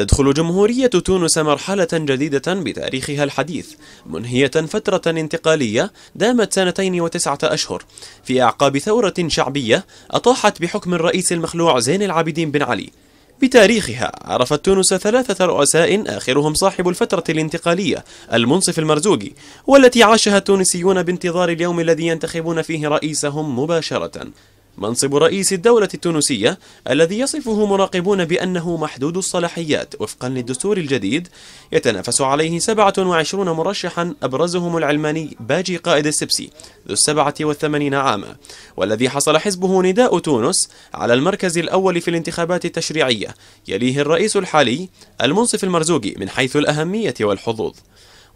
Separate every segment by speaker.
Speaker 1: تدخل جمهورية تونس مرحلة جديدة بتاريخها الحديث منهية فترة انتقالية دامت سنتين وتسعة أشهر. في أعقاب ثورة شعبية أطاحت بحكم الرئيس المخلوع زين العابدين بن علي. بتاريخها عرفت تونس ثلاثة رؤساء آخرهم صاحب الفترة الانتقالية المنصف المرزوقي والتي عاشها التونسيون بانتظار اليوم الذي ينتخبون فيه رئيسهم مباشرة. منصب رئيس الدولة التونسية الذي يصفه مراقبون بأنه محدود الصلاحيات وفقا للدستور الجديد يتنافس عليه 27 مرشحا أبرزهم العلماني باجي قائد السبسي ذو السبعة والثمانين عاما والذي حصل حزبه نداء تونس على المركز الأول في الانتخابات التشريعية يليه الرئيس الحالي المنصف المرزوقي من حيث الأهمية والحظوظ.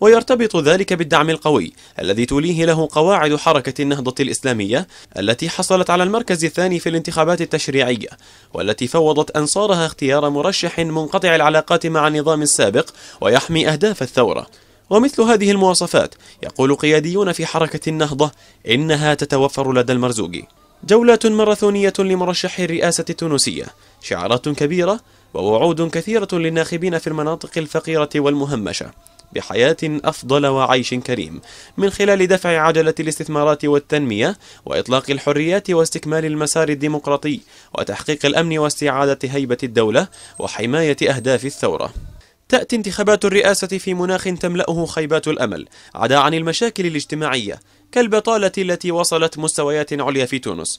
Speaker 1: ويرتبط ذلك بالدعم القوي الذي توليه له قواعد حركة النهضة الإسلامية التي حصلت على المركز الثاني في الانتخابات التشريعية والتي فوضت أنصارها اختيار مرشح منقطع العلاقات مع النظام السابق ويحمي أهداف الثورة. ومثل هذه المواصفات يقول قياديون في حركة النهضة إنها تتوفر لدى المرزوقي. جولات ماراثونية لمرشح الرئاسة التونسية شعارات كبيرة ووعود كثيرة للناخبين في المناطق الفقيرة والمهمشة. بحياة أفضل وعيش كريم من خلال دفع عجلة الاستثمارات والتنمية وإطلاق الحريات واستكمال المسار الديمقراطي وتحقيق الأمن واستعادة هيبة الدولة وحماية أهداف الثورة. تأتي انتخابات الرئاسة في مناخ تملأه خيبات الأمل عدا عن المشاكل الاجتماعية. كالبطالة التي وصلت مستويات عليا في تونس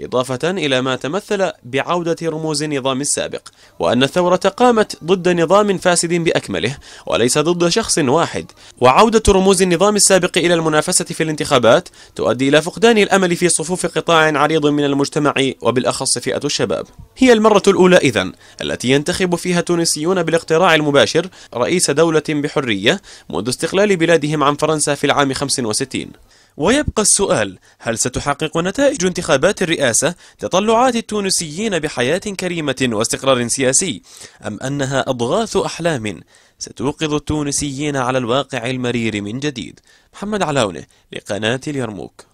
Speaker 1: إضافة إلى ما تمثل بعودة رموز النظام السابق وأن الثورة قامت ضد نظام فاسد بأكمله وليس ضد شخص واحد. وعودة رموز النظام السابق إلى المنافسة في الانتخابات تؤدي إلى فقدان الأمل في صفوف قطاع عريض من المجتمع وبالأخص فئة الشباب. هي المرة الأولى إذن التي ينتخب فيها تونسيون بالاقتراع المباشر رئيس دولة بحرية منذ استقلال بلادهم عن فرنسا في العام 65 ويبقى السؤال هل ستحقق نتائج انتخابات الرئاسة تطلعات التونسيين بحياة كريمة واستقرار سياسي أم أنها أضغاث أحلام ستوقظ التونسيين على الواقع المرير من جديد؟ محمد علاونة لقناة اليرموك.